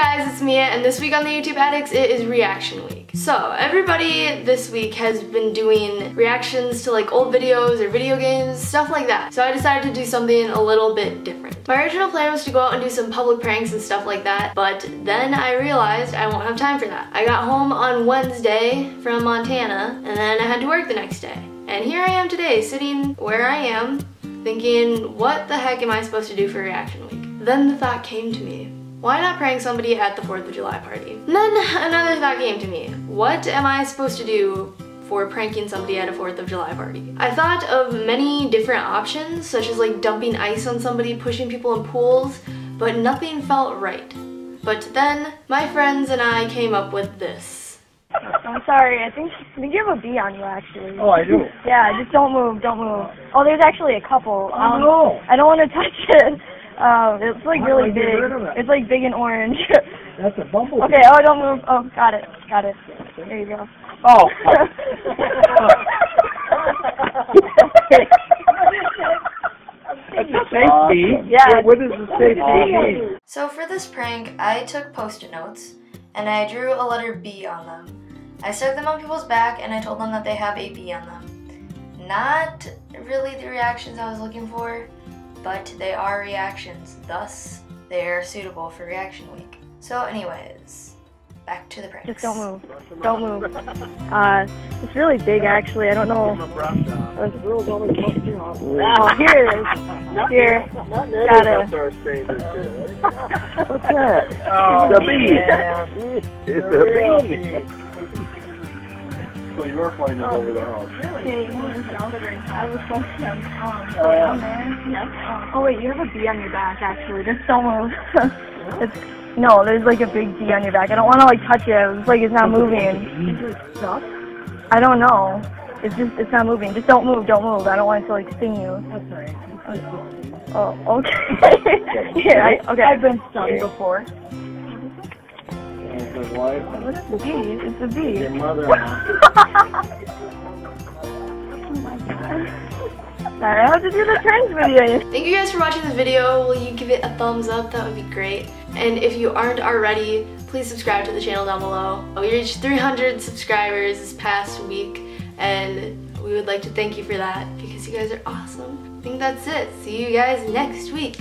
guys, it's Mia, and this week on the YouTube Addicts, it is reaction week. So, everybody this week has been doing reactions to like old videos or video games, stuff like that. So I decided to do something a little bit different. My original plan was to go out and do some public pranks and stuff like that, but then I realized I won't have time for that. I got home on Wednesday from Montana, and then I had to work the next day. And here I am today, sitting where I am, thinking, what the heck am I supposed to do for reaction week? Then the thought came to me, why not prank somebody at the 4th of July party? And then another thought came to me. What am I supposed to do for pranking somebody at a 4th of July party? I thought of many different options, such as like dumping ice on somebody, pushing people in pools, but nothing felt right. But then my friends and I came up with this. I'm sorry, I think, I think you have a bee on you actually. Oh, I do. Yeah, just don't move, don't move. Oh, there's actually a couple. Oh, Um, no. I don't want to touch it. Um, it's like How really big. rid of it? It's like big and orange. That's a bumblebee. okay, oh, don't move. Oh, got it, got it. There you go. Oh. That's a safety. Yeah. What is the safety? So for this prank, I took post-it notes and I drew a letter B on them. I stuck them on people's back and I told them that they have a B on them. Not really the reactions I was looking for, but they are reactions, thus they are suitable for reaction week. So anyways, back to the pranks. Just don't move. Don't move. Uh, it's really big actually. I don't know. Oh, here it is. Here. Got it. What's that? Oh, the bee. It's a bee. So you're finding it over the house. Oh, oh wait, you have a bee on your back actually. Just don't move. it's, no, there's like a big bee on your back. I don't want to like touch it. It's like it's not moving. I don't know. It's just it's not moving. Just don't move. Don't move. I don't want it to like sting you. That's right. Oh, okay. Here, I, okay. I've been stung before. And his wife, What is the bee? It's a bee. your mother. Sorry, I have to do the trends video. Thank you guys for watching this video. Will you give it a thumbs up? That would be great. And if you aren't already, please subscribe to the channel down below. We reached 300 subscribers this past week and we would like to thank you for that because you guys are awesome. I think that's it. See you guys next week.